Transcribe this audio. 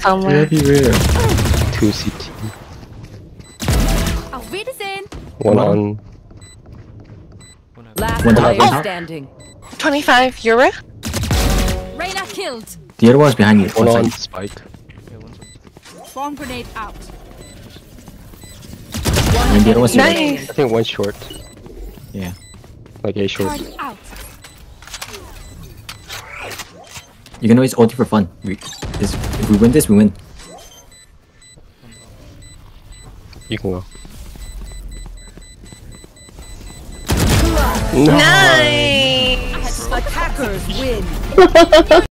somewhere. Everywhere. Two CT. One One. on. Last One player top, one top. standing. 25 euro. Reyna killed. The other one's behind you. One One on spike. Swarm grenade out. And the other one's here. Nice. I think one short. Yeah. Like a short. Out. You can always ulti for fun. We, this, if we win this, we win. You can go. Nice. Attackers win.